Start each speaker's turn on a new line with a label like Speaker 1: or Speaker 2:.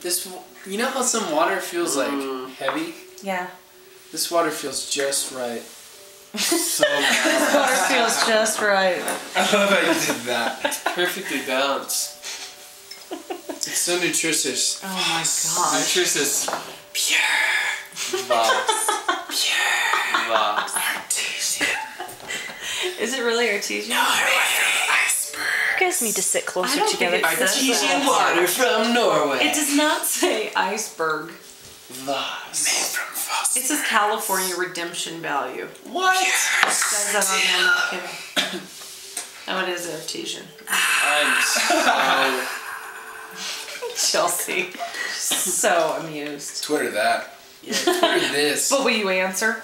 Speaker 1: This, you know how some water feels like
Speaker 2: Mm.
Speaker 1: heavy?
Speaker 3: Yeah.
Speaker 1: This water feels just right.
Speaker 2: So bad.
Speaker 3: Water feels just right.
Speaker 1: I love how you did that.
Speaker 2: perfectly balanced.
Speaker 1: It's so nutritious.
Speaker 3: Oh my gosh.
Speaker 2: Nutritious.
Speaker 1: Pure.
Speaker 2: Voss. Voss.
Speaker 3: Is it really artesian?
Speaker 1: Iceberg.
Speaker 4: You guys need to sit closer
Speaker 3: don't
Speaker 4: together.
Speaker 3: think it
Speaker 1: Artesian
Speaker 3: that.
Speaker 1: water from Norway.
Speaker 3: It does not say iceberg.
Speaker 1: Voss. Made from Voss.
Speaker 3: It says California redemption value.
Speaker 1: What?
Speaker 3: It says that on there, I'm not kidding. Oh, it is artesian.
Speaker 2: I'm so.
Speaker 3: Chelsea. So amused.
Speaker 1: Twitter that. Yeah, Twitter this.
Speaker 3: But will you answer?